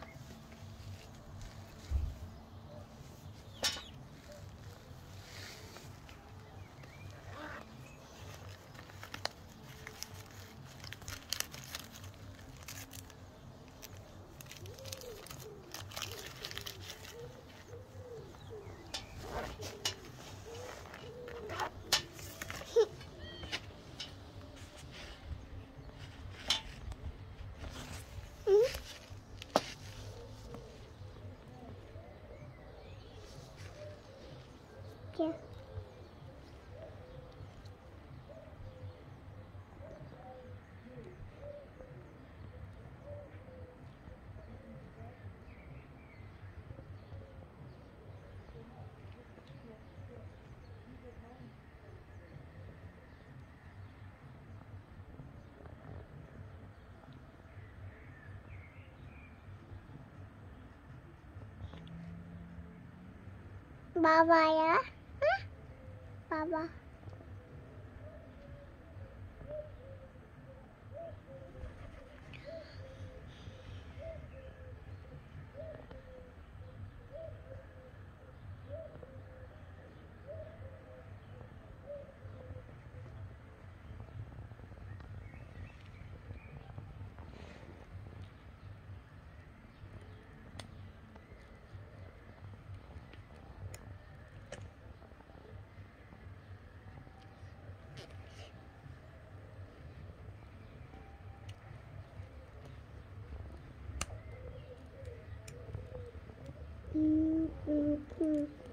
거야. 爸爸呀，嗯，爸爸。Mm-hmm.